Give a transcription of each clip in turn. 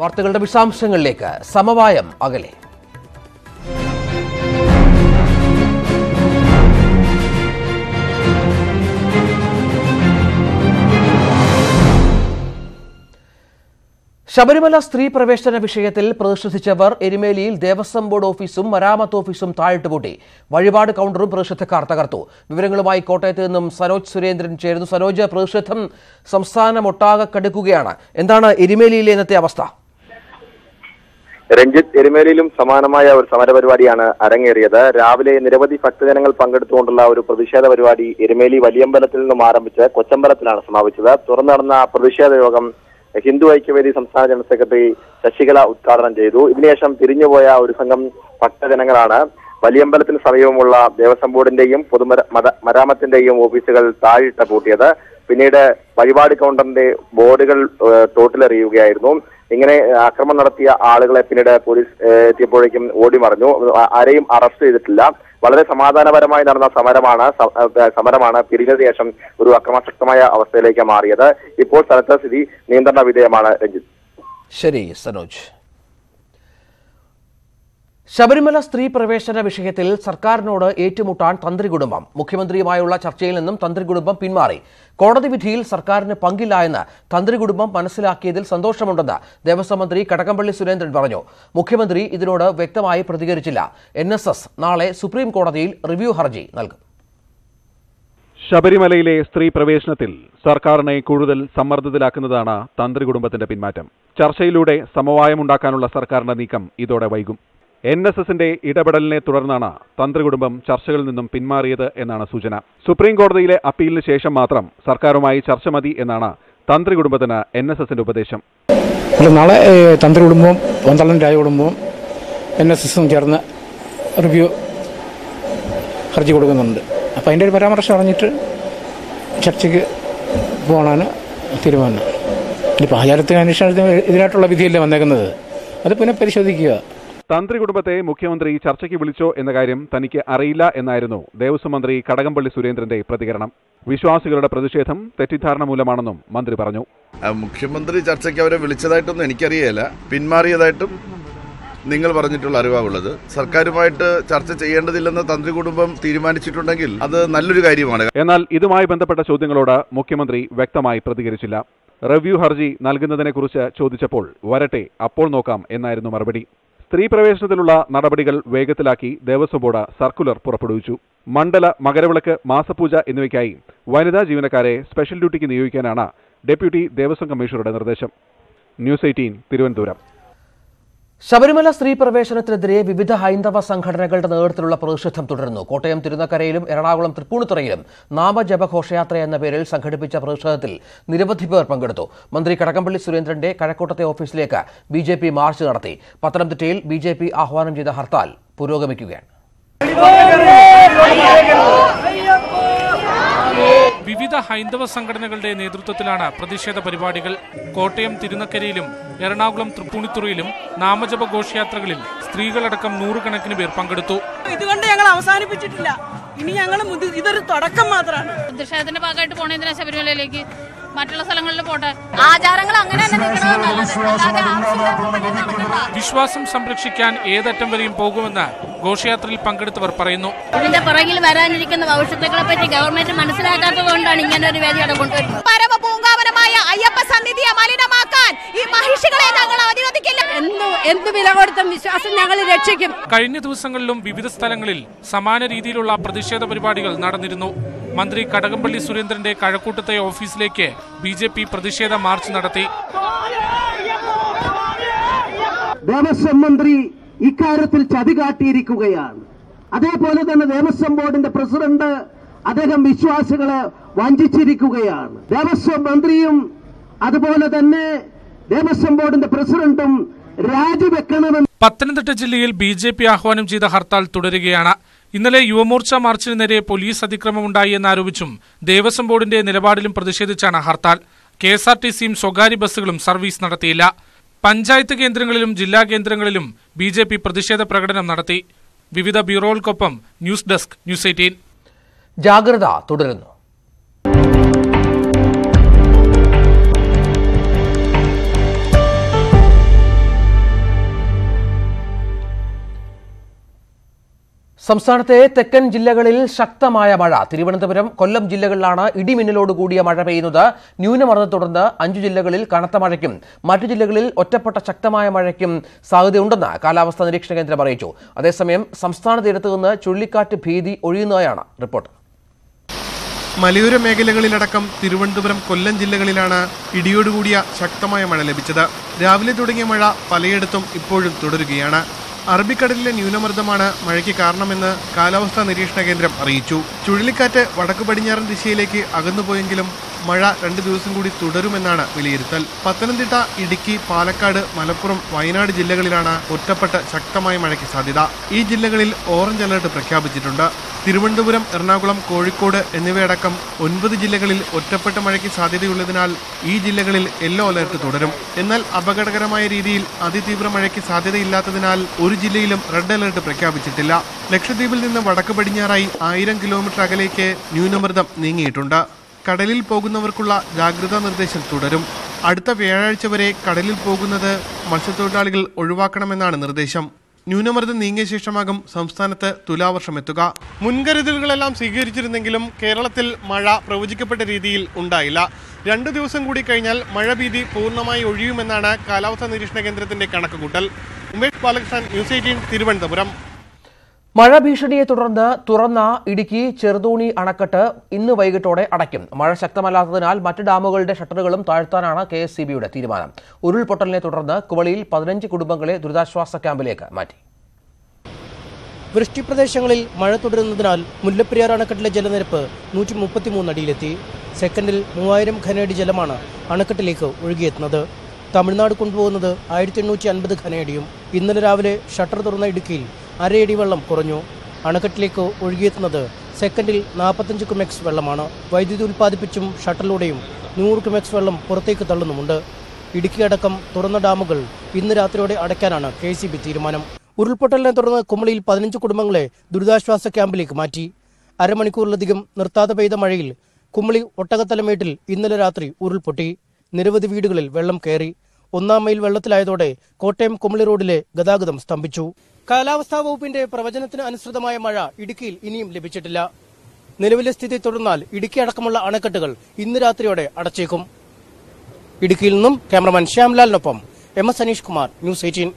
വാർത്തകളുടെ വിശദാംശങ്ങളിലേക്ക് സമവായം അകലെ. ശബരിമല സ്ത്രീ പ്രവേശന വിഷയത്തിൽ പ്രതിഷേധിച്ചവർ എരുമേലിയിൽ ദേവസ്വം ബോർഡ് ഓഫീസും മരാമത്ത് ഓഫീസും താഴിട്ടുപൂട്ടി വഴിപാട് കൗണ്ടറും പ്രതിഷേധക്കാർ തകർത്തു. വിവരങ്ങളുമായി കോട്ടയത്ത് നിന്നും സരോജ് സുരേന്ദ്രൻ ചേരുന്നു. സനോജ് പ്രതിഷേധം സംസ്ഥാനമൊട്ടാകെ കടുക്കുകയാണ്. എന്താണ് എരുമേലിയിലെ ഇന്നത്തെ അവസ്ഥ? രഞ്ജിത്ത് എരുമേലിയിലും സമാനമായ ഒരു സമരപരിപാടിയാണ് അരങ്ങേറിയത്. രാവിലെ നിരവധി ഭക്തജനങ്ങൾ പങ്കെടുത്തുകൊണ്ടുള്ള ഒരു പ്രതിഷേധ പരിപാടി എരുമേലി വലിയമ്പലത്തിൽ നിന്നും ആരംഭിച്ച് കൊച്ചമ്പലത്തിലാണ് സമാപിച്ചത്. തുറന്നു നടന്ന പ്രതിഷേധ യോഗം ഹിന്ദു ഐക്യവേദി സംസ്ഥാന ജനറൽ സെക്രട്ടറി ശശികല ഉദ്ഘാടനം ചെയ്തു. ഇതിനുശേഷം തിരിഞ്ഞുപോയ ഒരു സംഘം ഭക്തജനങ്ങളാണ് വലിയമ്പലത്തിന് സമീപമുള്ള ദേവസ്വം ബോർഡിന്റെയും പൊതുമര മത- മരാമത്തിന്റെയും ഓഫീസുകൾ താഴിട്ട് പൂട്ടിയത്. പിന്നീട് വഴിപാട് കൗണ്ടറിന്റെ ബോർഡുകൾ തോട്ടിലെറിയുകയായിരുന്നു. ഇങ്ങനെ ആക്രമണം നടത്തിയ ആളുകളെ പിന്നീട് പോലീസ് എത്തിയപ്പോഴേക്കും ഓടി മറിഞ്ഞു. ആരെയും അറസ്റ്റ് ചെയ്തിട്ടില്ല. വളരെ സമാധാനപരമായി നടന്ന സമരമാണ് സമരമാണ് പിരിഞ്ഞതിന് ശേഷം ഒരു അക്രമാസക്തമായ അവസ്ഥയിലേക്ക് മാറിയത്. ഇപ്പോൾ സ്ഥലത്തെ സ്ഥിതി നിയന്ത്രണ വിധേയമാണ് രഞ്ജിത്ത്. ശരി സനോജ്. ശബരിമല സ്ത്രീ പ്രവേശന വിഷയത്തിൽ സർക്കാരിനോട് ഏറ്റുമുട്ടാൻ തന്ത്രി കുടുംബം മുഖ്യമന്ത്രിയുമായുള്ള ചർച്ചയിൽ നിന്നും തന്ത്രി കുടുംബം പിന്മാറി. കോടതി വിധിയിൽ സർക്കാരിന് പങ്കില്ല എന്ന് തന്ത്രി കുടുംബം മനസ്സിലാക്കിയതിൽ സന്തോഷമുണ്ടെന്ന് ദേവസ്വം മന്ത്രി കടകംപള്ളി സുരേന്ദ്രൻ പറഞ്ഞു. മുഖ്യമന്ത്രി ഇതിനോട് വ്യക്തമായി പ്രതികരിച്ചില്ല. എൻ നാളെ സുപ്രീം കോടതിയിൽ റിവ്യൂ ഹർജി നൽകും. ശബരിമലയിലെ സ്ത്രീ പ്രവേശനത്തിൽ സർക്കാരിനെ കൂടുതൽ സമ്മർദ്ദത്തിലാക്കുന്നതാണ് തന്ത്രി കുടുംബത്തിന്റെ പിന്മാറ്റം. ചർച്ചയിലൂടെ സമവായമുണ്ടാക്കാനുള്ള സർക്കാരിന്റെ നീക്കം ഇതോടെ വൈകും. എൻ എസ് എസിന്റെ ഇടപെടലിനെ തുടർന്നാണ് തന്ത്രി കുടുംബം ചർച്ചകളിൽ നിന്നും പിന്മാറിയത് എന്നാണ് സൂചന. സുപ്രീം കോടതിയിലെ അപ്പീലിന് ശേഷം മാത്രം സർക്കാരുമായി ചർച്ച മതി എന്നാണ് തന്ത്രി കുടുംബത്തിന് എൻ എസ് എസിന്റെ ഉപദേശം. നാളെ തന്ത്രി കുടുംബവും പന്തളം രാജ കുടുംബവും എൻ എസ് എസും ചേർന്ന് റിവ്യൂ ഹർജി കൊടുക്കുന്നുണ്ട്. അപ്പോൾ അതിന്റെ ഒരു പരാമർശം അറിഞ്ഞിട്ട് ചർച്ചയ്ക്ക് പോകാനാണ് തീരുമാനം. ഇപ്പോൾ ആചാരത്തിന് അന്വേഷണത്തിന് ഇതിനായിട്ടുള്ള വിധിയല്ലേ വന്നേക്കുന്നത്? അത് പുനഃപരിശോധിക്കുക. തന്ത്രി കുടുംബത്തെ മുഖ്യമന്ത്രി ചർച്ചയ്ക്ക് വിളിച്ചോ എന്ന കാര്യം തനിക്ക് അറിയില്ല എന്നായിരുന്നു ദേവസ്വം മന്ത്രി കടകംപള്ളി സുരേന്ദ്രന്റെ പ്രതികരണം. വിശ്വാസികളുടെ പ്രതിഷേധം തെറ്റിദ്ധാരണ മൂലമാണെന്നും മന്ത്രി പറഞ്ഞു. മുഖ്യമന്ത്രി ചർച്ചയ്ക്ക് അവരെ വിളിച്ചതായിട്ടൊന്നും എനിക്കറിയില്ല പിന്മാറിയതായിട്ടും നിങ്ങൾ പറഞ്ഞിട്ടുള്ള അറിവാണുള്ളത്. സർക്കാരുമായിട്ട് ചർച്ച ചെയ്യേണ്ടതില്ലെന്ന് തന്ത്രി കുടുംബം തീരുമാനിച്ചിട്ടുണ്ടെങ്കിൽ അത് നല്ലൊരു കാര്യമാണ്. എന്നാൽ ഇതുമായി ബന്ധപ്പെട്ട ചോദ്യങ്ങളോട് മുഖ്യമന്ത്രി വ്യക്തമായി പ്രതികരിച്ചില്ല. റിവ്യൂ ഹർജി നൽകുന്നതിനെക്കുറിച്ച് ചോദിച്ചപ്പോൾ വരട്ടെ അപ്പോൾ നോക്കാം എന്നായിരുന്നു മറുപടി. സ്ത്രീ പ്രവേശനത്തിലുള്ള നടപടികൾ വേഗത്തിലാക്കി ദേവസ്വം ബോർഡ് സർക്കുലർ പുറപ്പെടുവിച്ചു. മണ്ഡല മകരവിളക്ക് മാസപൂജ എന്നിവയ്ക്കായി വനിതാ ജീവനക്കാരെ സ്പെഷ്യൽ ഡ്യൂട്ടിക്ക് നിയോഗിക്കാനാണ് ഡെപ്യൂട്ടി ദേവസ്വം കമ്മീഷണറുടെ നിർദ്ദേശം. News eighteen Thiruvananthapuram. ശബരിമല സ്ത്രീ പ്രവേശനത്തിനെതിരെ വിവിധ ഹൈന്ദവ സംഘടനകളുടെ നേതൃത്വത്തിലുള്ള പ്രതിഷേധം തുടരുന്നു. കോട്ടയം തിരുനക്കരയിലും എറണാകുളം തൃപ്പൂണിത്തുറയിലും നാമജപഘോഷയാത്ര എന്ന പേരിൽ സംഘടിപ്പിച്ച പ്രതിഷേധത്തിൽ നിരവധി പേർ പങ്കെടുത്തു. മന്ത്രി കടകംപള്ളി സുരേന്ദ്രന്റെ കഴക്കൂട്ടത്തെ ഓഫീസിലേക്ക് ബി ജെ പി മാർച്ച് നടത്തി. പത്തനംതിട്ടയിൽ ബി ജെ പി ആഹ്വാനം ചെയ്ത ഹർത്താൽ പുരോഗമിക്കുകയാണ്. വിവിധ ഹൈന്ദവ സംഘടനകളുടെ നേതൃത്വത്തിലാണ് പ്രതിഷേധ പരിപാടികൾ. കോട്ടയം തിരുനക്കരയിലും എറണാകുളം തൃപ്പൂണിത്തുറയിലും നാമജപ ഘോഷയാത്രകളിൽ സ്ത്രീകളടക്കം നൂറുകണക്കിന് പേർ പങ്കെടുത്തു. ഇതുകൊണ്ട് ഞങ്ങൾ അവസാനിപ്പിച്ചിട്ടില്ല. ഇനി ഞങ്ങൾ ഇതൊരു തുടക്കം മാത്രമാണ് പ്രതിഷേധത്തിന്റെ ഭാഗമായിട്ട് പോണേന്തിനാ ശബരിമലയിലേക്ക്? മറ്റുള്ള സ്ഥലങ്ങളിൽ പോട്ടെ. ആചാരങ്ങൾ അങ്ങനെ വിശ്വാസം സംരക്ഷിക്കാൻ ഏതറ്റം വരെയും പോകുമെന്ന് ഘോഷയാത്രയിൽ പങ്കെടുത്തവർ പറയുന്നു. ഇതിന്റെ പുറകിൽ വരാനിരിക്കുന്ന ഭവിഷ്യത്തുകളെ പറ്റി ഗവൺമെന്റ് മനസ്സിലാക്കാത്തത് കൊണ്ടാണ് ഇങ്ങനെ ഒരു വേദി അവിടെ കൊണ്ടുവരുന്നത്. പരമപൂങ്കാവനമായ അയ്യപ്പ സന്നിധിയെ മലിനമാക്കാൻ ഈ മഹിഷികളെ ഞങ്ങൾ എന്ത് വില കൊടുത്തും വിശ്വാസം ഞങ്ങൾ രക്ഷിക്കും. കഴിഞ്ഞ ദിവസങ്ങളിലും വിവിധ സ്ഥലങ്ങളിൽ സമാന രീതിയിലുള്ള പ്രതിഷേധ പരിപാടികൾ നടന്നിരുന്നു. മന്ത്രി കടകംപള്ളി സുരേന്ദ്രന്റെ കഴക്കൂട്ടത്തെ ഓഫീസിലേക്ക് ബി ജെ പി പ്രതിഷേധ മാർച്ച് നടത്തി. ദേവസ്വം മന്ത്രി ഇക്കാര്യത്തിൽ ചതി കാട്ടിയിരിക്കുകയാണ് അതേപോലെ തന്നെ ദേവസ്വം ബോർഡിന്റെ പ്രസിഡന്റ് അദ്ദേഹം വിശ്വാസികളെ വഞ്ചിച്ചിരിക്കുകയാണ്. ദേവസ്വം മന്ത്രിയും അതുപോലെ തന്നെ ദേവസ്വം ബോർഡിന്റെ പ്രസിഡന്റും രാജിവെക്കണമെന്ന് പത്തനംതിട്ട ജില്ലയിൽ ബി ജെ പി ആഹ്വാനം ചെയ്ത ഹർത്താൽ തുടരുകയാണ്. ഇന്നലെ യുവമോർച്ച മാർച്ചിന് നേരെ പോലീസ് അതിക്രമമുണ്ടായി എന്നാരോപിച്ചും ദേവസ്വം ബോർഡിന്റെ നിലപാടിലും പ്രതിഷേധിച്ചാണ് hartal. K S R T സിയും സ്വകാര്യ ബസ്സുകളും സർവീസ് നടത്തിയില്ല. പഞ്ചായത്ത് കേന്ദ്രങ്ങളിലും ജില്ലാ കേന്ദ്രങ്ങളിലും ബി ജെ പി പ്രതിഷേധ പ്രകടനം നടത്തി. വിവിധ ബ്യൂറോകൾക്കൊപ്പം ന്യൂസ് ഡെസ്ക് ന്യൂസ് എയ്റ്റീൻ. ജാഗ്രത തുടരുന്നു. സംസ്ഥാനത്തെ തെക്കൻ ജില്ലകളിൽ ശക്തമായ മഴ. തിരുവനന്തപുരം കൊല്ലം ജില്ലകളിലാണ് ഇടിമിന്നലോട് കൂടിയ മഴ പെയ്യുന്നത്. ന്യൂനമർദ്ദത്തെ തുടർന്ന് അഞ്ചു ജില്ലകളിൽ കനത്ത മഴയ്ക്കും മറ്റു ജില്ലകളിൽ ഒറ്റപ്പെട്ട ശക്തമായ മഴയ്ക്കും സാധ്യതയുണ്ടെന്ന് കാലാവസ്ഥാ നിരീക്ഷണ കേന്ദ്രം അറിയിച്ചു. അതേസമയം സംസ്ഥാന തീരത്ത് നിന്ന് ചുഴലിക്കാറ്റ് ഭീതി ഒഴിയുന്നതായാണ് റിപ്പോർട്ട്. മലയോര മേഖലകളിലടക്കം തിരുവനന്തപുരം കൊല്ലം ജില്ലകളിലാണ് ഇടിയോടുകൂടിയ ശക്തമായ മഴ ലഭിച്ചത്. രാവിലെ തുടങ്ങിയ മഴ പലയിടത്തും ഇപ്പോഴും തുടരുകയാണ്. അറബിക്കടലിലെ ന്യൂനമർദ്ദമാണ് മഴയ്ക്ക് കാരണമെന്ന് കാലാവസ്ഥാ നിരീക്ഷണ കേന്ദ്രം അറിയിച്ചു. ചുഴലിക്കാറ്റ് വടക്കു പടിഞ്ഞാറൻ ദിശയിലേക്ക് അകന്നുപോയെങ്കിലും മഴ രണ്ട് ദിവസം കൂടി തുടരുമെന്നാണ് വിലയിരുത്തൽ. പത്തനംതിട്ട ഇടുക്കി പാലക്കാട് മലപ്പുറം വയനാട് ജില്ലകളിലാണ് ഒറ്റപ്പെട്ട ശക്തമായ മഴയ്ക്ക് സാധ്യത. ഈ ജില്ലകളിൽ ഓറഞ്ച് അലർട്ട് പ്രഖ്യാപിച്ചിട്ടുണ്ട്. തിരുവനന്തപുരം എറണാകുളം കോഴിക്കോട് എന്നിവയടക്കം ഒൻപത് ജില്ലകളിൽ ഒറ്റപ്പെട്ട മഴയ്ക്ക് സാധ്യതയുള്ളതിനാൽ ഈ ജില്ലകളിൽ യെല്ലോ അലർട്ട് തുടരും. എന്നാൽ അപകടകരമായ രീതിയിൽ അതിതീവ്ര മഴയ്ക്ക് സാധ്യതയില്ലാത്തതിനാൽ ഒരു ജില്ലയിലും റെഡ് അലർട്ട് പ്രഖ്യാപിച്ചിട്ടില്ല. ലക്ഷദ്വീപിൽ നിന്ന് വടക്ക് പടിഞ്ഞാറായി ആയിരം കിലോമീറ്റർ അകലേക്ക് ന്യൂനമർദ്ദം നീങ്ങിയിട്ടുണ്ട്. കടലിൽ പോകുന്നവർക്കുള്ള ജാഗ്രതാ നിർദ്ദേശം തുടരും. അടുത്ത വ്യാഴാഴ്ച വരെ കടലിൽ പോകുന്നത് മത്സ്യത്തൊഴിലാളികൾ ഒഴിവാക്കണമെന്നാണ് നിർദ്ദേശം. ന്യൂനമർദ്ദം നീങ്ങിയ ശേഷമാകും സംസ്ഥാനത്ത് തുലാവർഷം എത്തുക. മുൻകരുതലുകളെല്ലാം സ്വീകരിച്ചിരുന്നെങ്കിലും കേരളത്തിൽ മഴ പ്രവചിക്കപ്പെട്ട രീതിയിൽ ഉണ്ടായില്ല. രണ്ടു ദിവസം കൂടി കഴിഞ്ഞാൽ മഴ ഭീതി പൂർണമായി ഒഴിയുമെന്നാണ് കാലാവസ്ഥാ നിരീക്ഷണ കേന്ദ്രത്തിന്റെ കണക്കുകൂട്ടൽ. Umesh Balakrishnan news eighteen Thiruvananthapuram. മഴ ഭീഷണിയെ തുടർന്ന് തുറന്ന ഇടുക്കി ചെറുതോണി അണക്കെട്ട് ഇന്ന് വൈകിട്ടോടെ അടയ്ക്കും. മഴ ശക്തമല്ലാത്തതിനാൽ മറ്റ് ഡാമുകളുടെ ഷട്ടറുകളും താഴ്ത്താനാണ് കെ എസ് സി ബിയുടെ തീരുമാനം. ഉരുൾപൊട്ടലിനെ തുടർന്ന് കുവളിയിൽ പതിനഞ്ച് കുടുംബങ്ങളെ ദുരിതാശ്വാസ ക്യാമ്പിലേക്ക് മാറ്റി. വൃഷ്ടിപ്രദേശങ്ങളിൽ മഴ തുടരുന്നതിനാൽ മുല്ലപ്പെരിയാർ അണക്കെട്ടിലെ ജലനിരപ്പ് നൂറ്റി മുപ്പത്തിമൂന്ന് അടിയിലെത്തി. സെക്കൻഡിൽ മൂവായിരം ഘനയടി ജലമാണ് അണക്കെട്ടിലേക്ക് ഒഴുകിയെത്തുന്നത്. തമിഴ്നാട് കൊണ്ടുപോകുന്നത് ആയിരത്തി എണ്ണൂറ്റി അൻപത് ഘനയടിയും ഇന്നലെ രാവിലെ ഷട്ടർ തുറന്ന ഇടുക്കിയിൽ അരയടി വെള്ളം കുറഞ്ഞു. അണക്കെട്ടിലേക്ക് ഒഴുകിയെത്തുന്നത് സെക്കൻഡിൽ നാൽപ്പത്തഞ്ച് ക്യുമെക്സ് വെള്ളമാണ്. വൈദ്യുതി ഉൽപ്പാദിപ്പിച്ചും ഷട്ടറിലൂടെയും നൂറ് ക്യുമെക്സ് വെള്ളം പുറത്തേക്ക് തള്ളുന്നുമുണ്ട്. ഇടുക്കി അടക്കം തുറന്ന ഡാമുകൾ ഇന്ന് രാത്രിയോടെ അടയ്ക്കാനാണ് കെ തീരുമാനം. ഉരുൾപൊട്ടലിനെ തുടർന്ന് കുമളിയിൽ പതിനഞ്ച് കുടുംബങ്ങളെ ദുരിതാശ്വാസ ക്യാമ്പിലേക്ക് മാറ്റി. അരമണിക്കൂറിലധികം നിർത്താതെ പെയ്ത മഴയിൽ കുമളി ഒട്ടകത്തലമേട്ടിൽ ഇന്നലെ രാത്രി ഉരുൾപൊട്ടി. നിരവധി വീടുകളിൽ വെള്ളം കയറി. ഒന്നാം മൈൽ വെള്ളത്തിലായതോടെ കോട്ടയം കുമളി റോഡിലെ ഗതാഗതം സ്തംഭിച്ചു. കാലാവസ്ഥാ വകുപ്പിന്റെ പ്രവചനത്തിന് അനുസൃതമായ മഴ ഇടുക്കിയിൽ ഇനിയും ലഭിച്ചിട്ടില്ല. നിലവിലെ സ്ഥിതി തുടർന്നാൽ ഇടുക്കി അടക്കമുള്ള അണക്കെട്ടുകൾ ഇന്ന് രാത്രിയോടെ അടച്ചേക്കും. ഇടുക്കിയിൽ നിന്നും cameraman ശ്യാംലാലിനൊപ്പം M S Aneesh Kumar news eighteen.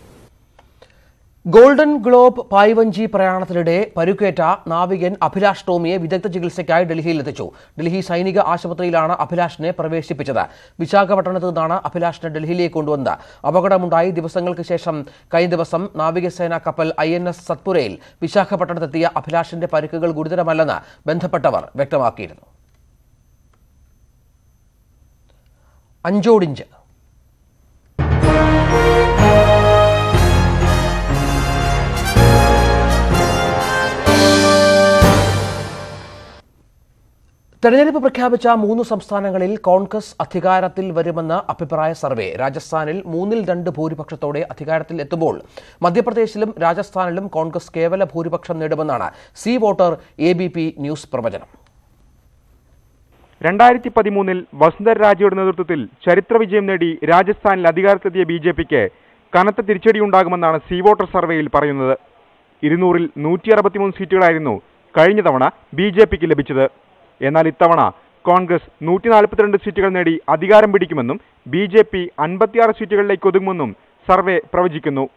Golden globe പായ്വഞ്ചി പ്രയാണത്തിനിടെ പരുക്കേറ്റ നാവികൻ അഭിലാഷ് ടോമിയെ വിദഗ്ധ ചികിത്സയ്ക്കായി ഡൽഹിയിൽ എത്തിച്ചു ഡൽഹി സൈനിക ആശുപത്രിയിലാണ് അഭിലാഷിനെ പ്രവേശിപ്പിച്ചത്. വിശാഖപട്ടണത്തു നിന്നാണ് അഭിലാഷിനെ ഡൽഹിയിലേക്ക് കൊണ്ടുവന്നത്. അപകടമുണ്ടായി ദിവസങ്ങൾക്ക് ശേഷം കഴിഞ്ഞ ദിവസം നാവികസേന കപ്പൽ ഐ എൻ എസ് സത്പുരയിൽ വിശാഖപട്ടണത്തെത്തിയ അഭിലാഷിന്റെ പരുക്കുകൾ ഗുരുതരമല്ലെന്ന് ബന്ധപ്പെട്ടവർ വ്യക്തമാക്കിയിരുന്നു. അഞ്ചോടിഞ്ച് തെരഞ്ഞെടുപ്പ് പ്രഖ്യാപിച്ച മൂന്ന് സംസ്ഥാനങ്ങളിൽ കോൺഗ്രസ് അധികാരത്തിൽ വരുമെന്ന അഭിപ്രായ സർവേ രാജസ്ഥാനിൽ മൂന്നിൽ രണ്ട് ഭൂരിപക്ഷത്തോടെ അധികാരത്തിൽ എത്തുമ്പോൾ മധ്യപ്രദേശിലും രാജസ്ഥാനിലും കോൺഗ്രസ് കേവല ഭൂരിപക്ഷം നേടുമെന്നാണ് C voter A B P news പ്രവചനം. രണ്ടായിരത്തി പതിമൂന്നിൽ വസുന്ധര രാജയുടെ നേതൃത്വത്തിൽ ചരിത്ര വിജയം നേടി രാജസ്ഥാനിൽ അധികാരത്തെത്തിയ ബി ജെ പിക്ക് കനത്ത തിരിച്ചടിയുണ്ടാകുമെന്നാണ് സി വോട്ടർ സർവേയിൽ പറയുന്നത്. ഇരുന്നൂറിൽ നൂറ്റി അറുപത്തിമൂന്ന് സീറ്റുകളായിരുന്നു കഴിഞ്ഞ തവണ ബി ജെ പിക്ക് ലഭിച്ചത്. എന്നാൽ ഇത്തവണ കോൺഗ്രസ് നൂറ്റി നാൽപ്പത്തിരണ്ട് സീറ്റുകൾ നേടി അധികാരം പിടിക്കുമെന്നും ബി ജെ പി അൻപത്തിയാറ് സീറ്റുകളിലേക്ക് ഒതുങ്ങുമെന്നും സർവേ പ്രവചിക്കുന്നു.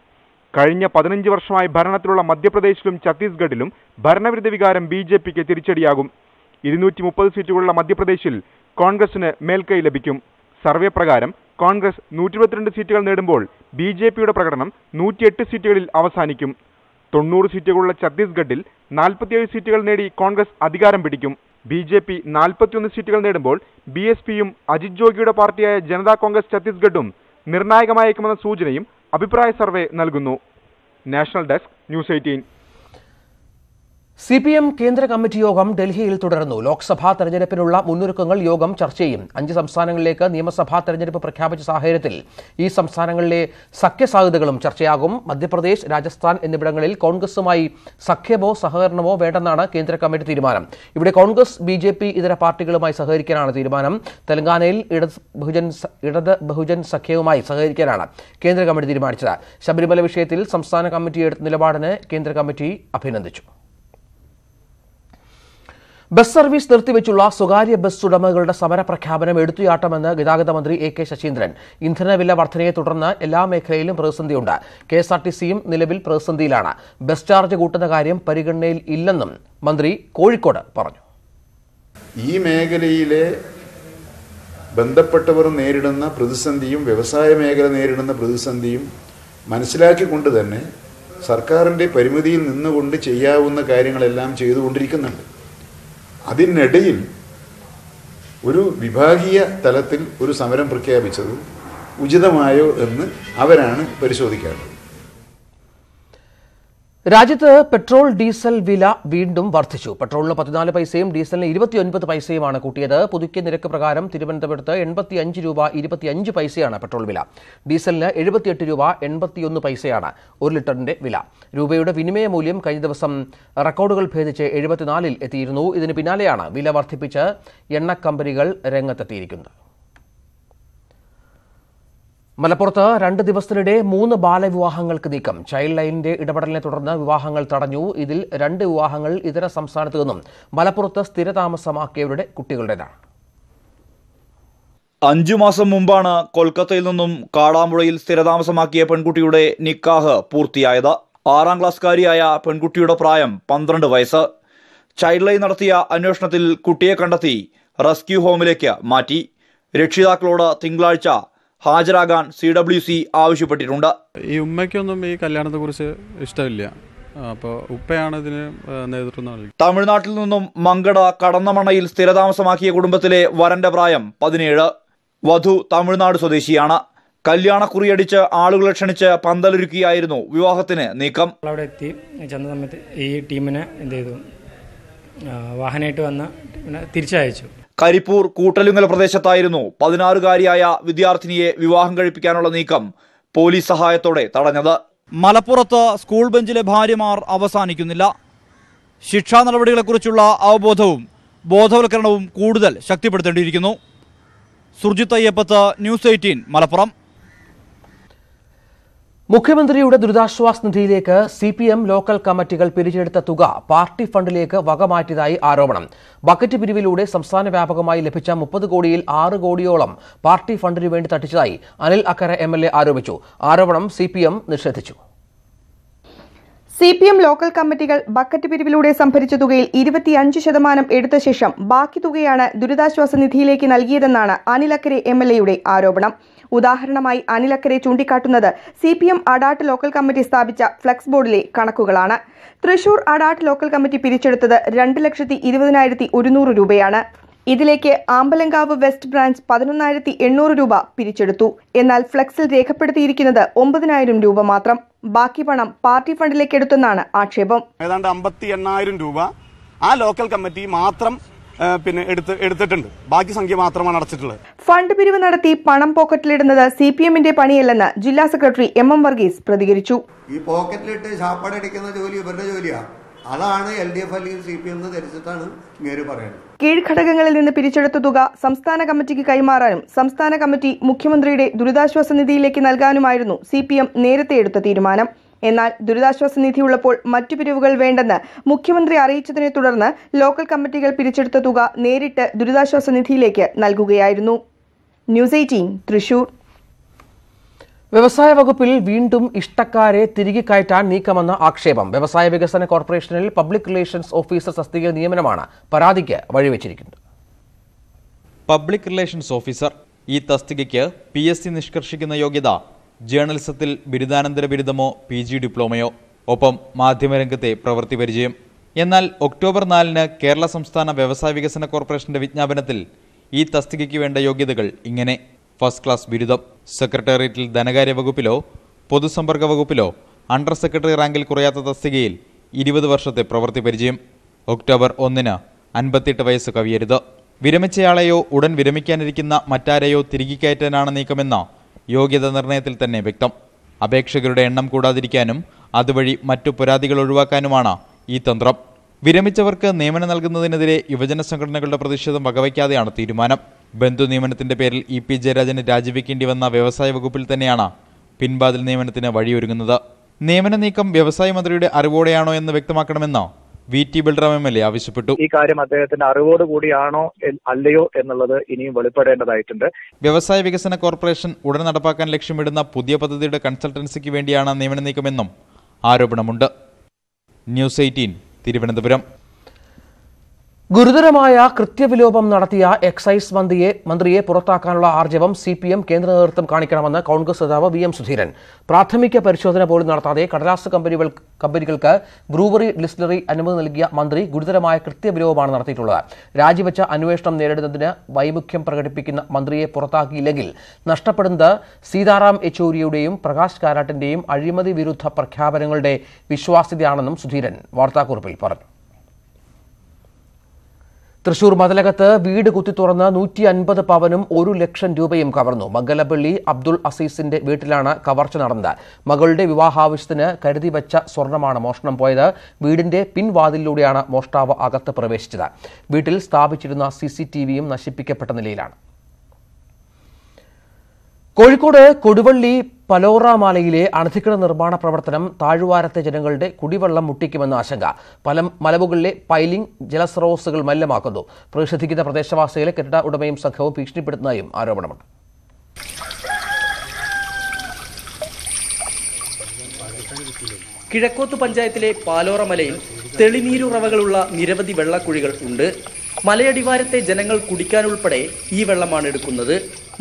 കഴിഞ്ഞ പതിനഞ്ച് വർഷമായി ഭരണത്തിലുള്ള മധ്യപ്രദേശിലും ഛത്തീസ്ഗഡിലും ഭരണവിരുദ്ധ വികാരം ബി ജെ പിക്ക് തിരിച്ചടിയാകും. ഇരുന്നൂറ്റി മുപ്പത് സീറ്റുകളുള്ള മധ്യപ്രദേശിൽ കോൺഗ്രസിന് മേൽക്കൈ ലഭിക്കും. സർവേ പ്രകാരം കോൺഗ്രസ് നൂറ്റി ഇരുപത്തിരണ്ട് സീറ്റുകൾ നേടുമ്പോൾ ബി ജെ പിയുടെ പ്രകടനം നൂറ്റിയെട്ട് സീറ്റുകളിൽ അവസാനിക്കും. തൊണ്ണൂറ് സീറ്റുകളുള്ള ഛത്തീസ്ഗഡിൽ നാൽപ്പത്തിയേഴ് സീറ്റുകൾ നേടി കോൺഗ്രസ് അധികാരം പിടിക്കും. ബി ജെ പി നാൽപ്പത്തിയൊന്ന് സീറ്റുകൾ നേടുമ്പോൾ ബി എസ് പിയും അജിത് ജോഗിയുടെ പാർട്ടിയായ ജനതാ കോൺഗ്രസ് ഛത്തീസ്ഗഡും നിർണായകമായേക്കുമെന്ന സൂചനയും അഭിപ്രായ സർവേ നൽകുന്നു. National desk news eighteen. C P M കേന്ദ്ര കമ്മിറ്റി യോഗം ഡൽഹിയിൽ തുടരുന്നു ലോക്സഭാ തെരഞ്ഞെടുപ്പിനുള്ള മുന്നൊരുക്കങ്ങൾ യോഗം ചർച്ച ചെയ്യും. അഞ്ച് സംസ്ഥാനങ്ങളിലേക്ക് നിയമസഭാ തെരഞ്ഞെടുപ്പ് പ്രഖ്യാപിച്ച സാഹചര്യത്തിൽ ഈ സംസ്ഥാനങ്ങളിലെ സഖ്യസാധ്യതകളും ചർച്ചയാകും. മധ്യപ്രദേശ് രാജസ്ഥാൻ എന്നിവിടങ്ങളിൽ കോൺഗ്രസുമായി സഖ്യമോ സഹകരണമോ വേണ്ടെന്നാണ് കേന്ദ്ര കമ്മിറ്റി തീരുമാനം. ഇവിടെ കോൺഗ്രസ് ബി ജെ പി ഇതര പാർട്ടികളുമായി സഹകരിക്കാനാണ് തീരുമാനം. തെലങ്കാനയിൽ ഇടത് ബഹുജൻ ഇടത് ബഹുജൻ സഖ്യവുമായി സഹകരിക്കാനാണ് കേന്ദ്ര കമ്മിറ്റി തീരുമാനിച്ചത്. ശബരിമല വിഷയത്തിൽ സംസ്ഥാന കമ്മിറ്റി എടുത്ത നിലപാടിന് കേന്ദ്ര കമ്മിറ്റി അഭിനന്ദിച്ചു. ബസ് സർവീസ് നിർത്തിവെച്ചുള്ള സ്വകാര്യ ബസ് ഉടമകളുടെ സമര പ്രഖ്യാപനം എടുത്തുയാട്ടമെന്ന് ഗതാഗത മന്ത്രി എ കെ ശശീന്ദ്രൻ. ഇന്ധനവില വർധനയെ തുടർന്ന് എല്ലാ മേഖലയിലും പ്രതിസന്ധിയുണ്ട്. കെ എസ് ആർ ടി സിയും നിലവിൽ പ്രതിസന്ധിയിലാണ്. ബസ് ചാർജ് കൂട്ടുന്ന കാര്യം പരിഗണനയിൽ ഇല്ലെന്നും മന്ത്രി കോഴിക്കോട് പറഞ്ഞു. ഈ മേഖലയിലെ ബന്ധപ്പെട്ടവർ നേരിടുന്ന പ്രതിസന്ധിയും വ്യവസായ മേഖല നേരിടുന്ന പ്രതിസന്ധിയും മനസ്സിലാക്കിക്കൊണ്ട് തന്നെ സർക്കാരിന്റെ പരിമിതിയിൽ നിന്നുകൊണ്ട് ചെയ്യാവുന്ന കാര്യങ്ങളെല്ലാം ചെയ്തുകൊണ്ടിരിക്കുന്നുണ്ട്. അതിനിടയിൽ ഒരു വിഭാഗീയ തലത്തിൽ ഒരു സമരം പ്രഖ്യാപിച്ചത് ഉചിതമായോ എന്ന് അവരാണ് പരിശോധിക്കേണ്ടത്. രാജ്യത്ത് പെട്രോൾ ഡീസൽ വില വീണ്ടും വർദ്ധിച്ചു. പെട്രോളിന് പതിനാല് പൈസയും ഡീസലിന് ഇരുപത്തിയൊൻപത് പൈസയുമാണ് കൂട്ടിയത്. പുതുക്കിയ നിരക്ക് പ്രകാരം തിരുവനന്തപുരത്ത് എൺപത്തിയഞ്ച് രൂപ ഇരുപത്തിയഞ്ച് പൈസയാണ് പെട്രോൾ വില. ഡീസലിന് എഴുപത്തിയെട്ട് രൂപ എൺപത്തിയൊന്ന് പൈസയാണ് ഒരു ലിറ്ററിന്റെ വില. രൂപയുടെ വിനിമയ മൂല്യം കഴിഞ്ഞ ദിവസം റെക്കോർഡുകൾ ഭേദിച്ച് എഴുപത്തിനാലിൽ എത്തിയിരുന്നു. ഇതിന് പിന്നാലെയാണ് വില വർദ്ധിപ്പിച്ച് എണ്ണ കമ്പനികൾ രംഗത്തെത്തിയിരിക്കുന്നത്. മലപ്പുറത്ത് രണ്ട് ദിവസത്തിനിടെ മൂന്ന് ബാലവിവാഹങ്ങൾക്ക് നീക്കം. ചൈൽഡ് ലൈനിന്റെ ഇടപെടലിനെ തുടർന്ന് വിവാഹങ്ങൾ തടഞ്ഞു. ഇതിൽ രണ്ട് വിവാഹങ്ങൾ ഇതര സംസ്ഥാനത്തു നിന്നും മലപ്പുറത്ത് സ്ഥിരതാമസമാക്കിയവരുടെ കുട്ടികളുടേതാണ്. അഞ്ചു മാസം മുമ്പാണ് കൊൽക്കത്തയിൽ നിന്നും കാടാമ്പുഴയിൽ സ്ഥിരതാമസമാക്കിയ പെൺകുട്ടിയുടെ നിക്കാഹ് പൂർത്തിയായത്. ആറാം ക്ലാസ്സുകാരിയായ പെൺകുട്ടിയുടെ പ്രായം പന്ത്രണ്ട് വയസ്സ്. ചൈൽഡ് ലൈൻ നടത്തിയ അന്വേഷണത്തിൽ കുട്ടിയെ കണ്ടെത്തി റെസ്ക്യൂ ഹോമിലേക്ക് മാറ്റി. രക്ഷിതാക്കളോട് തിങ്കളാഴ്ച ഹാജരാകാൻ സി ഡബ്ല്യു സി ആവശ്യപ്പെട്ടിട്ടുണ്ട്. ഈ ഉമ്മയ്ക്കൊന്നും ഈ കല്യാണത്തെക്കുറിച്ച് ഇഷ്ടമില്ല. അപ്പോൾ ഉപ്പയാണ് ഇതിന് നേതൃത്വം നൽകി. തമിഴ്നാട്ടിൽ നിന്നും മങ്കട കടന്നമണയിൽ സ്ഥിരതാമസമാക്കിയ കുടുംബത്തിലെ വരന്റെ പ്രായം പതിനേഴ്. വധു തമിഴ്നാട് സ്വദേശിയാണ്. കല്യാണക്കുറിയടിച്ച് ആളുകളെ ക്ഷണിച്ച് പന്തലൊരുക്കിയായിരുന്നു വിവാഹത്തിന് നീക്കം. അവിടെ എത്തി ചെന്ന സമയത്ത് ഈ ടീമിനെ എന്ത് ചെയ്തു? വാഹനമായിട്ട് വന്ന തിരിച്ചയച്ചു. കരിപ്പൂർ കൂട്ടലുങ്ങൽ പ്രദേശത്തായിരുന്നു പതിനാറുകാരിയായ വിദ്യാർത്ഥിനിയെ വിവാഹം കഴിപ്പിക്കാനുള്ള നീക്കം പോലീസ് സഹായത്തോടെ തടഞ്ഞത്. മലപ്പുറത്ത് സ്കൂൾ ബെഞ്ചിലെ ഭാര്യമാർ അവസാനിക്കുന്നില്ല. ശിക്ഷാ നടപടികളെക്കുറിച്ചുള്ള അവബോധവും ബോധവൽക്കരണവും കൂടുതൽ ശക്തിപ്പെടുത്തേണ്ടിയിരിക്കുന്നു. Surjith Ayyappath news eighteen Malappuram. മുഖ്യമന്ത്രിയുടെ ദുരിതാശ്വാസ നിധിയിലേക്ക് സി പി എം ലോക്കൽ കമ്മിറ്റികൾ പിരിച്ചെടുത്ത തുക പാർട്ടി ഫണ്ടിലേക്ക് വകമാറ്റിയതായി ആരോപണം. ബക്കറ്റ് പിരിവിലൂടെ സംസ്ഥാന വ്യാപകമായി ലഭിച്ച മുപ്പത് കോടിയിൽ ആറ് കോടിയോളം പാർട്ടി ഫണ്ടിനു വേണ്ടി തട്ടിച്ചതായി അനിൽ അക്കര എം ആരോപിച്ചു. ആരോപണം സി നിഷേധിച്ചു. സി പി എം ലോക്കൽ കമ്മിറ്റികൾ ബക്കറ്റ് പിരിവിലൂടെ സംഭരിച്ച തുകയിൽ ഇരുപത്തിയഞ്ച് ശതമാനം എടുത്ത ശേഷം ബാക്കി തുകയാണ് ദുരിതാശ്വാസ നിധിയിലേക്ക് നൽകിയതെന്നാണ് അനിലക്കരെ എം എൽ എയുടെ ആരോപണം. ഉദാഹരണമായി അനിലക്കരെ ചൂണ്ടിക്കാട്ടുന്നത് C P M Adat local committee സ്ഥാപിച്ച ഫ്ലക്സ് ബോർഡിലെ കണക്കുകളാണ്. തൃശൂർ അഡാട്ട് ലോക്കൽ കമ്മിറ്റി പിരിച്ചെടുത്തത് രണ്ട് ലക്ഷത്തി ഇരുപതിനായിരത്തി ഒരുന്നൂറ് രൂപയാണ്. ഇതിലേക്ക് ആമ്പലങ്കാവ് വെസ്റ്റ് ബ്രാഞ്ച് പതിനൊന്നായിരത്തി എണ്ണൂറ് രൂപ പിരിച്ചെടുത്തു. എന്നാൽ ഫ്ലെക്സിൽ രേഖപ്പെടുത്തിയിരിക്കുന്നത് ഒമ്പതിനായിരം രൂപ മാത്രം. ബാക്കി പണം പാർട്ടി ഫണ്ടിലേക്ക് എടുത്തെന്നാണ് ആക്ഷേപം. ഏതാണ്ട് അമ്പത്തി എണ്ണായിരം രൂപ ആ ലോക്കൽ കമ്മിറ്റി മാത്രം പിന്നെ എടുത്ത് എടുത്തിട്ടുണ്ട്. ബാക്കി സംഖ്യ മാത്രമാണ് അടച്ചിട്ടുള്ളത്. ഫണ്ട് പിരിവ് നടത്തി പണം പോക്കറ്റിലിടുന്നത് സി പി എമ്മിന്റെ പണിയല്ലെന്ന് ജില്ലാ സെക്രട്ടറി എം എം വർഗീസ് പ്രതികരിച്ചു. ഈ പോക്കറ്റിലിട്ട് ചാപ്പാട് അടിക്കുന്ന ജോലി ഇവരുടെ ജോലിയാണ് അതാണ് എൽ ഡി എഫ് അല്ലെങ്കിൽ സി പി എം എന്ന് ധരിച്ചിട്ടാണ് ഇങ്ങനെ പറയുന്നത്. കീഴ്ഘടകങ്ങളിൽ നിന്ന് പിരിച്ചെടുത്ത തുക സംസ്ഥാന കമ്മിറ്റിക്ക് കൈമാറാനും സംസ്ഥാന കമ്മിറ്റി മുഖ്യമന്ത്രിയുടെ ദുരിതാശ്വാസ നിധിയിലേക്ക് നൽകാനുമായിരുന്നു സി പി എം നേരത്തെ എടുത്ത തീരുമാനം. എന്നാൽ ദുരിതാശ്വാസ നിധി ഉള്ളപ്പോൾ മറ്റു പിരിവുകൾ വേണ്ടെന്ന് മുഖ്യമന്ത്രി അറിയിച്ചതിനെ തുടർന്ന് ലോക്കൽ കമ്മിറ്റികൾ പിരിച്ചെടുത്ത തുക നേരിട്ട് ദുരിതാശ്വാസ നിധിയിലേക്ക് നൽകുകയായിരുന്നു. News eighteen Thrissur. വ്യവസായ വകുപ്പിൽ വീണ്ടും ഇഷ്ടക്കാരെ തിരികെ കയറ്റാൻ നീക്കമെന്ന ആക്ഷേപം. വ്യവസായ വികസന കോർപ്പറേഷനിൽ പബ്ലിക് റിലേഷൻസ് ഓഫീസർ തസ്തിക നിയമനമാണ് പരാതിക്ക് വഴിവെച്ചിരിക്കുന്നത്. പബ്ലിക് റിലേഷൻസ് ഓഫീസർ ഈ തസ്തികയ്ക്ക് പി എസ് സി നിഷ്കർഷിക്കുന്ന യോഗ്യത ജേർണലിസത്തിൽ ബിരുദാനന്തര ബിരുദമോ പി ജി ഡിപ്ലോമയോ ഒപ്പം മാധ്യമരംഗത്തെ പ്രവൃത്തി പരിചയം. എന്നാൽ ഒക്ടോബർ നാലിന് കേരള സംസ്ഥാന വ്യവസായ വികസന കോർപ്പറേഷന്റെ വിജ്ഞാപനത്തിൽ ഈ തസ്തികയ്ക്ക് വേണ്ട യോഗ്യതകൾ ഇങ്ങനെ. ഫസ്റ്റ് ക്ലാസ് ബിരുദം സെക്രട്ടേറിയറ്റിൽ ധനകാര്യ വകുപ്പിലോ പൊതുസമ്പർക്ക വകുപ്പിലോ അണ്ടർ സെക്രട്ടറി റാങ്കിൽ കുറയാത്ത തസ്തികയിൽ ഇരുപത് വർഷത്തെ പ്രവൃത്തി പരിചയം. ഒക്ടോബർ ഒന്നിന് അൻപത്തിയെട്ട് വയസ്സ് കവിയരുത്. വിരമിച്ചയാളെയോ ഉടൻ വിരമിക്കാനിരിക്കുന്ന മറ്റാരെയോ തിരികെ കയറ്റാനാണ് നീക്കമെന്ന യോഗ്യത നിർണയത്തിൽ തന്നെ വ്യക്തം. അപേക്ഷകരുടെ എണ്ണം കൂടാതിരിക്കാനും അതുവഴി മറ്റു പരാതികൾ ഒഴിവാക്കാനുമാണ് ഈ തന്ത്രം. വിരമിച്ചവർക്ക് നിയമനം നൽകുന്നതിനെതിരെ യുവജന സംഘടനകളുടെ പ്രതിഷേധം വകവയ്ക്കാതെയാണ് തീരുമാനം. ബന്ധു നിയമനത്തിന്റെ പേരിൽ ഇ പി ജയരാജന് രാജിവെക്കേണ്ടി വന്ന വ്യവസായ വകുപ്പിൽ തന്നെയാണ് പിൻവാതിൽ നിയമനത്തിന് വഴിയൊരുങ്ങുന്നത്. നിയമന നീക്കം വ്യവസായ മന്ത്രിയുടെ അറിവോടെയാണോ എന്ന് വ്യക്തമാക്കണമെന്ന് V T Balram M L A ആവശ്യപ്പെട്ടു. ഈ കാര്യം അദ്ദേഹത്തിന്റെ അറിവോട് കൂടിയാണോ അല്ലയോ എന്നുള്ളത് ഇനിയും വെളിപ്പെടേണ്ടതായിട്ടുണ്ട്. വ്യവസായ വികസന കോർപ്പറേഷൻ ഉടൻ നടപ്പാക്കാൻ ലക്ഷ്യമിടുന്ന പുതിയ പദ്ധതിയുടെ കൺസൾട്ടൻസിക്ക് വേണ്ടിയാണ് നിയമന നീക്കമെന്നും ആരോപണമുണ്ട്. News eighteen Thiruvananthapuram. ഗുരുതരമായ കൃത്യവിലോപം നടത്തിയ എക്സൈസ് മന്ത്രിയെ മന്ത്രിയെ പുറത്താക്കാനുള്ള ആർജവം സി പി എം കേന്ദ്ര നേതൃത്വം കാണിക്കണമെന്ന് കോൺഗ്രസ് നേതാവ് വി എം സുധീരൻ. പ്രാഥമിക പരിശോധന പോലും നടത്താതെ കടലാസ് കമ്പനികൾ കമ്പനികൾക്ക് ബ്രൂവറി ഡിസ്റ്റിലറി അനുമതി നൽകിയ മന്ത്രി ഗുരുതരമായ കൃത്യവിലോപമാണ് നടത്തിയിട്ടുള്ളത്. രാജിവെച്ച അന്വേഷണം നേരിടുന്നതിന് വൈമുഖ്യം പ്രകടിപ്പിക്കുന്ന മന്ത്രിയെ പുറത്താക്കിയില്ലെങ്കിൽ നഷ്ടപ്പെടുന്നത് സീതാറാം യെച്ചൂരിയുടെയും പ്രകാശ് കാരാട്ടിന്റെയും അഴിമതി വിരുദ്ധ പ്രഖ്യാപനങ്ങളുടെ വിശ്വാസ്യതയാണെന്നും സുധീരൻ വാർത്താക്കുറിപ്പിൽ പറഞ്ഞു. തൃശൂർ മതിലകത്ത് വീട് കുത്തി തുറന്ന് നൂറ്റി അൻപത് പവനും ഒരു ലക്ഷം രൂപയും കവർന്നു. മംഗലപ്പള്ളി അബ്ദുൾ അസീസിന്റെ വീട്ടിലാണ് കവർച്ച നടന്നത്. മകളുടെ വിവാഹാവശ്യത്തിന് കരുതി വച്ച സ്വർണമാണ് മോഷണം പോയത്. വീടിന്റെ പിൻവാതിലിലൂടെയാണ് മോഷ്ടാവ് അകത്ത് പ്രവേശിച്ചത്. വീട്ടിൽ സ്ഥാപിച്ചിരുന്ന സി നശിപ്പിക്കപ്പെട്ട നിലയിലാണ്. കോഴിക്കോട് കൊടുവള്ളി പലോറാമാലയിലെ അനധികൃത നിർമ്മാണ പ്രവർത്തനം താഴ്വാരത്തെ ജനങ്ങളുടെ കുടിവെള്ളം മുട്ടിക്കുമെന്ന ആശങ്ക. പല മലമുകളിലെ പൈലിംഗ് ജലസ്രോതസ്സുകൾ മല്ലമാക്കുന്നു പ്രതിഷേധിക്കുന്ന പ്രദേശവാസികളെ കെട്ടിട ഉടമയും സംഘവും ഭീഷണിപ്പെടുത്തുന്നതായും ആരോപണമുണ്ട്. കിഴക്കോത്ത് പഞ്ചായത്തിലെ പാലോറമലയിൽ തെളിനീരുറവകളുള്ള നിരവധി വെള്ളക്കുഴികൾ ഉണ്ട്. മലയടിവാരത്തെ ജനങ്ങൾ കുടിക്കാനുൾപ്പെടെ ഈ വെള്ളമാണ് എടുക്കുന്നത്.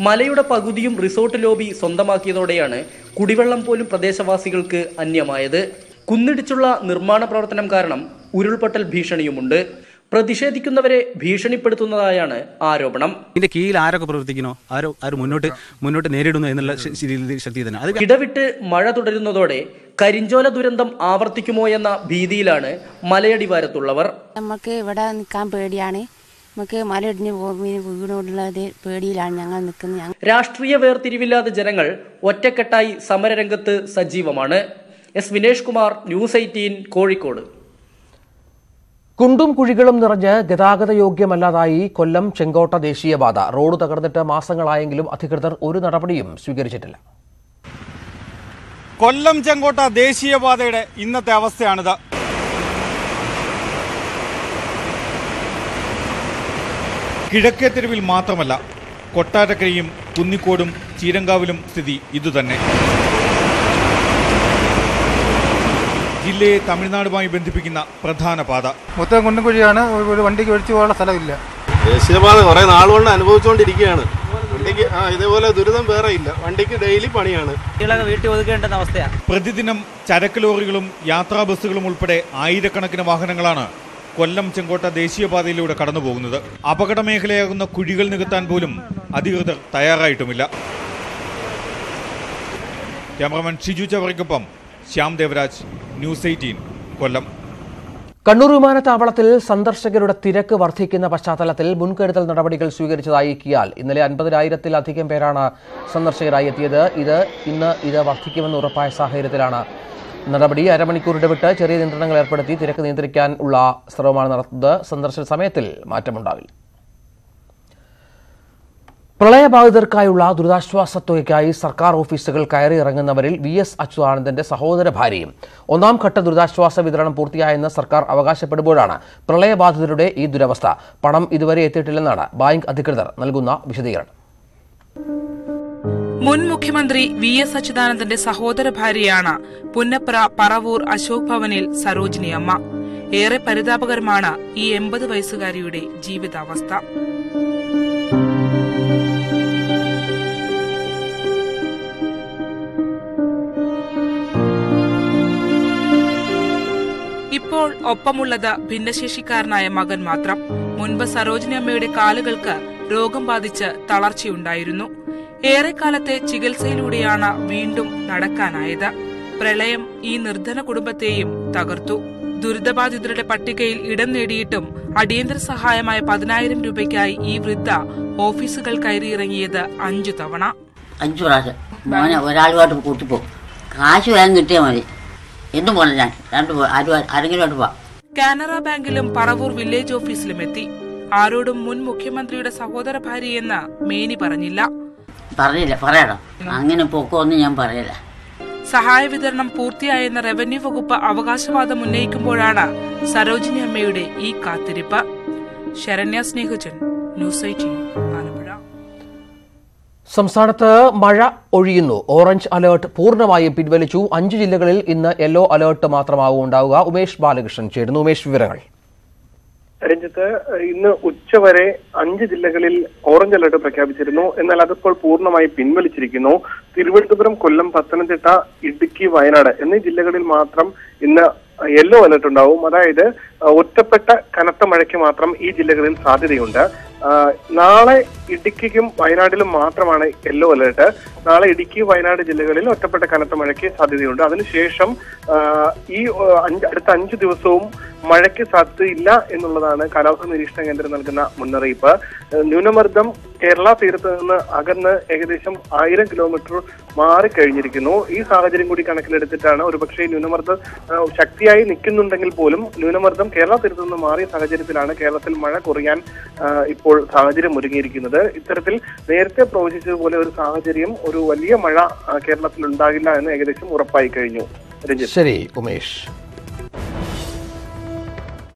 മലയുടെ പകുതിയും റിസോർട്ട് ലോബി സ്വന്തമാക്കിയതോടെയാണ് കുടിവെള്ളം പോലും പ്രദേശവാസികൾക്ക് അന്യമായത്. കുന്നിടിച്ചുള്ള നിർമ്മാണ പ്രവർത്തനം കാരണം ഉരുൾപൊട്ടൽ ഭീഷണിയുമുണ്ട്. പ്രതിഷേധിക്കുന്നവരെ ഭീഷണിപ്പെടുത്തുന്നതായാണ് ആരോപണം. ഇതിന്റെ കീഴിൽ ആരൊക്കെ പ്രവർത്തിക്കണോ ആരോ ആര് മുന്നോട്ട് മുന്നോട്ട് നേരിടുന്നു എന്നുള്ള ശക്തി തന്നെ. അത് ഇടവിട്ട് മഴ തുടരുന്നതോടെ കരിഞ്ചോല ദുരന്തം ആവർത്തിക്കുമോ എന്ന ഭീതിയിലാണ് മലയടിവാരത്തുള്ളവർ. നമുക്ക് ഇവിടെ നിൽക്കാൻ പേടിയാണ്. നമുക്ക് മലയിടിഞ്ഞ് വീണോടുള്ളത് പേടിയിലാണ് ഞങ്ങൾ നിൽക്കുന്നത്. രാഷ്ട്രീയ വേർതിരിവില്ലാതെ ജനങ്ങൾ ഒറ്റക്കെട്ടായി സമരരംഗത്ത് സജീവമാണ്. S Vinesh Kumar news eighteen Kozhikode. കുണ്ടും കുഴികളും നിറഞ്ഞ് ഗതാഗത യോഗ്യമല്ലാതായി കൊല്ലം ചെങ്കോട്ട ദേശീയപാത. റോഡ് തകർന്നിട്ട് മാസങ്ങളായെങ്കിലും അധികൃതർ ഒരു നടപടിയും സ്വീകരിച്ചിട്ടില്ല. കൊല്ലം ചെങ്കോട്ട ദേശീയപാതയുടെ ഇന്നത്തെ അവസ്ഥയാണിത്. കിഴക്കേ തെരുവിൽ മാത്രമല്ല കൊട്ടാരക്കരയും കുന്നിക്കോടും ചീരങ്കാവിലും സ്ഥിതി ഇതുതന്നെ. ജില്ലയെ തമിഴ്നാടുമായി ബന്ധിപ്പിക്കുന്ന പ്രധാന പാത. മൊത്തം കുന്നംകുഴിയാണ് ഒരു- വണ്ടിക്ക് ഒഴിച്ചു പോകാനുള്ള സ്ഥലമില്ല. ദേശീയപാത കുറെ നാളുകൊണ്ട് അനുഭവിച്ചുകൊണ്ടിരിക്കുകയാണ്. വണ്ടിക്ക് ആ ഇതേപോലെ ദുരിതം വേറെ ഇല്ല. വണ്ടിക്ക് ഡെയിലി പണിയാണ്. വീട്ടിൽ ഒതുക്കേണ്ടുന്ന അവസ്ഥയാണ് പ്രതിദിനം ചരക്ക് ലോറികളും യാത്രാ ബസ്സുകളും ഉൾപ്പെടെ ആയിരക്കണക്കിന് വാഹനങ്ങളാണ് കൊല്ലം ചെങ്കോട്ട ദേശീയപാതയിലൂടെ കടന്നു പോകുന്നത് അപകട മേഖലയാകുന്ന കുഴികൾ നികത്താൻ പോലും അധികൃതർ തയ്യാറായിട്ടുമില്ല. ക്യാമറമാൻ ഷിജു ചവറയ്ക്കൊപ്പം Shyam Devaraj. News eighteen Kollam. Kannur വിമാനത്താവളത്തിൽ സന്ദർശകരുടെ തിരക്ക് വർദ്ധിക്കുന്ന പശ്ചാത്തലത്തിൽ മുൻകരുതൽ നടപടികൾ സ്വീകരിച്ചതായി കിയാൽ. ഇന്നലെ അൻപതിനായിരത്തിലധികം പേരാണ് സന്ദർശകരായി എത്തിയത്. ഇത് ഇന്ന് ഇത് വർദ്ധിക്കുമെന്ന് ഉറപ്പായ സാഹചര്യത്തിലാണ്. നടപടി അരമണിക്കൂർ ഇടവിട്ട് ചെറിയ നിയന്ത്രണങ്ങൾ ഏർപ്പെടുത്തി തിരക്ക് നിയന്ത്രിക്കാൻ ഉള്ള ശ്രമമാണ് നടത്തുന്നത് സന്ദർശന സമയത്തിൽ മാറ്റമുണ്ടാവില്ല. പ്രളയബാധിതർക്കായുള്ള ദുരിതാശ്വാസ തുകയ്ക്കായി സർക്കാർ ഓഫീസുകൾ കയറി ഇറങ്ങുന്നവരിൽ വി എസ് അച്യുതാനന്ദന്റെ സഹോദര ഭാര്യയും. ഒന്നാം ഘട്ട ദുരിതാശ്വാസ വിതരണം പൂർത്തിയായെന്ന് സർക്കാർ അവകാശപ്പെടുമ്പോഴാണ് പ്രളയബാധിതരുടെ ഈ ദുരവസ്ഥ. പണം ഇതുവരെ എത്തിയിട്ടില്ലെന്നാണ് ബാങ്ക് അധികൃതർ നൽകുന്ന വിശദീകരണം. മുൻ മുഖ്യമന്ത്രി വി എസ് അച്യുതാനന്ദന്റെ സഹോദര ഭാര്യയാണ് പുന്നപ്ര പറവൂർ അശോക് ഭവനിൽ സരോജിനി അമ്മ. ഏറെ പരിതാപകരമാണ് ഈ എൺപത് വയസ്സുകാരിയുടെ ജീവിതാവസ്ഥ. ഇപ്പോൾ ഒപ്പമുള്ളത് ഭിന്നശേഷിക്കാരനായ മകൻ മാത്രം. മുൻപ് സരോജിനി അമ്മയുടെ കാലുകൾക്ക് രോഗം ബാധിച്ച് തളർച്ചയുണ്ടായിരുന്നു. ഏറെക്കാലത്തെ ചികിത്സയിലൂടെയാണ് വീണ്ടും നടക്കാനായത്. പ്രളയം ഈ നിർധന കുടുംബത്തെയും തകർത്തു. ദുരിതബാധിതരുടെ പട്ടികയിൽ ഇടം നേടിയിട്ടും അടിയന്തര സഹായമായ പതിനായിരം രൂപയ്ക്കായി ഈ വൃദ്ധ ഓഫീസുകൾ കയറിയിറങ്ങിയത് അഞ്ചു തവണ. അഞ്ചു പ്രാവശ്യം. ഒരാളുമായിട്ട് കൂട്ടിപ്പോ. കാശ് വേഗം കിട്ടിയാൽ മതി. എന്നും പോലെ ഞാൻ. രണ്ട് ആരെങ്കിലും പോവാം. കാനറ ബാങ്കിലും പറവൂർ വില്ലേജ് ഓഫീസിലും എത്തി ആരോടും മുൻ മുഖ്യമന്ത്രിയുടെ സഹോദര ഭാര്യയെന്ന് മേനി പറഞ്ഞില്ല. പറഞ്ഞില്ല. പറയണം. അങ്ങനെ പോക്കോന്ന് ഞാൻ പറയില്ല. സഹായ വിതരണം പൂർത്തിയായെന്ന റവന്യൂ വകുപ്പ് അവകാശവാദം ഉന്നയിക്കുമ്പോഴാണ് സരോജിനി അമ്മയുടെ ഈ കാത്തിരിപ്പ്. ശരണ്യ സ്നേഹജൻ ന്യൂസ് എയ്റ്റീൻ സംസ്ഥാനത്ത് മഴ ഒഴിയുന്നു. ഓറഞ്ച് അലേർട്ട് പൂർണമായും പിൻവലിച്ചു. അഞ്ച് ജില്ലകളിൽ ഇന്ന് യെല്ലോ അലേർട്ട് മാത്രമാവും ഉണ്ടാവുക. ഉമേഷ് ബാലകൃഷ്ണൻ ചേരുന്നു. ഉമേഷ് വിവരങ്ങൾ. രഞ്ജിത്ത് ഇന്ന് ഉച്ചവരെ അഞ്ച് ജില്ലകളിൽ ഓറഞ്ച് അലേർട്ട് പ്രഖ്യാപിച്ചിരുന്നു. എന്നാൽ അതിപ്പോൾ പൂർണമായി പിൻവലിച്ചിരിക്കുന്നു. തിരുവനന്തപുരം കൊല്ലം പത്തനംതിട്ട ഇടുക്കി വയനാട് എന്നീ ജില്ലകളിൽ മാത്രം ഇന്ന് യെല്ലോ അലർട്ട് ഉണ്ടാവും. അതായത് ഒറ്റപ്പെട്ട കനത്ത മഴയ്ക്ക് മാത്രം ഈ ജില്ലകളിൽ സാധ്യതയുണ്ട്. നാളെ ഇടുക്കിക്കും വയനാട്ടിലും മാത്രമാണ് യെല്ലോ അലേർട്ട് നാളെ ഇടുക്കി വയനാട് ജില്ലകളിൽ ഒറ്റപ്പെട്ട കനത്ത മഴയ്ക്ക് സാധ്യതയുണ്ട്. അതിനുശേഷം ഈ അടുത്ത അഞ്ച് ദിവസവും മഴയ്ക്ക് സാധ്യതയില്ല എന്നുള്ളതാണ് കാലാവസ്ഥാ നിരീക്ഷണ കേന്ദ്രം നൽകുന്ന മുന്നറിയിപ്പ്. ന്യൂനമർദ്ദം കേരള തീരത്ത് നിന്ന് അകന്ന് ഏകദേശം ആയിരം കിലോമീറ്റർ മാറിക്കഴിഞ്ഞിരിക്കുന്നു. ഈ സാഹചര്യം കൂടി കണക്കിലെടുത്തിട്ടാണ് ഒരുപക്ഷെ ന്യൂനമർദ്ദം ശക്തിയായി നിൽക്കുന്നുണ്ടെങ്കിൽ പോലും ന്യൂനമർദ്ദം കേരള തീരത്തു നിന്ന് മാറിയ സാഹചര്യത്തിലാണ് കേരളത്തിൽ മഴ കുറയാൻ ഇപ്പോൾ സാഹചര്യം ഒരുങ്ങിയിരിക്കുന്നത്. ഇത്തരത്തിൽ നേരത്തെ പ്രവചിച്ചതുപോലെ ഒരു സാഹചര്യം ഒരു വലിയ മഴ കേരളത്തിൽ ഉണ്ടാകില്ല എന്ന് ഏകദേശം ഉറപ്പായി കഴിഞ്ഞു. ശരി ഉമേഷ്.